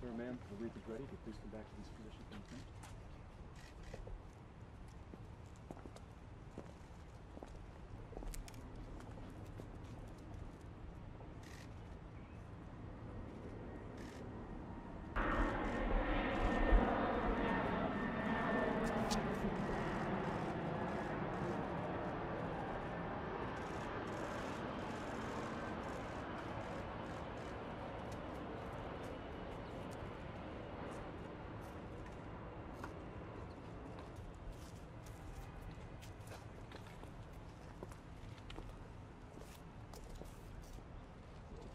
sir. Ma'am. The wreath is ready. If you please come back to this position for the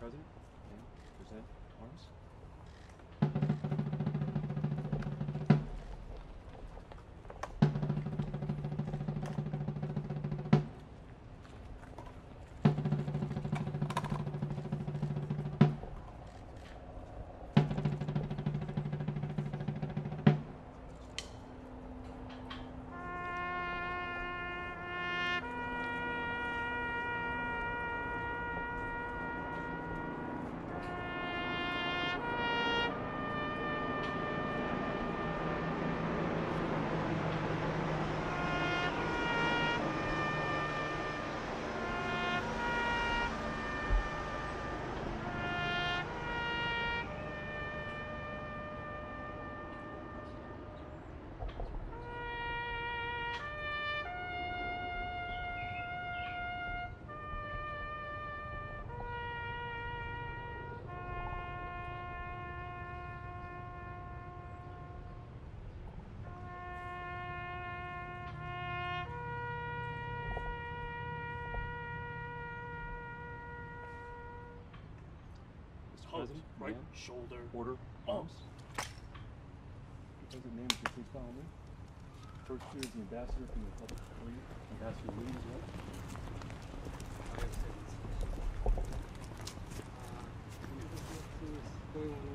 President, Mr. Halt. President, Right ma'am, shoulder. order Oh. arms. Mr. President, ma'am, if you please follow me. First here is the ambassador from the Republic of Korea, Ambassador Lee as well. I